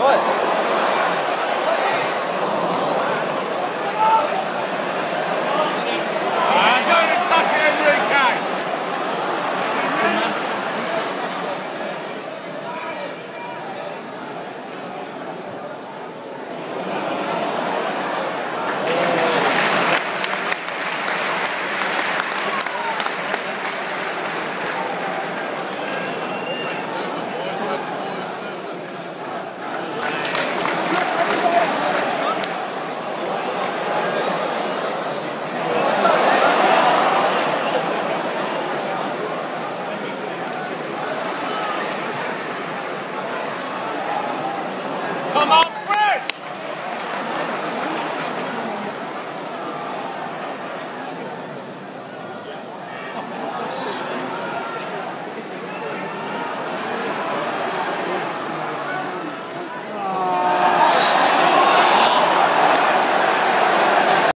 어. Come on.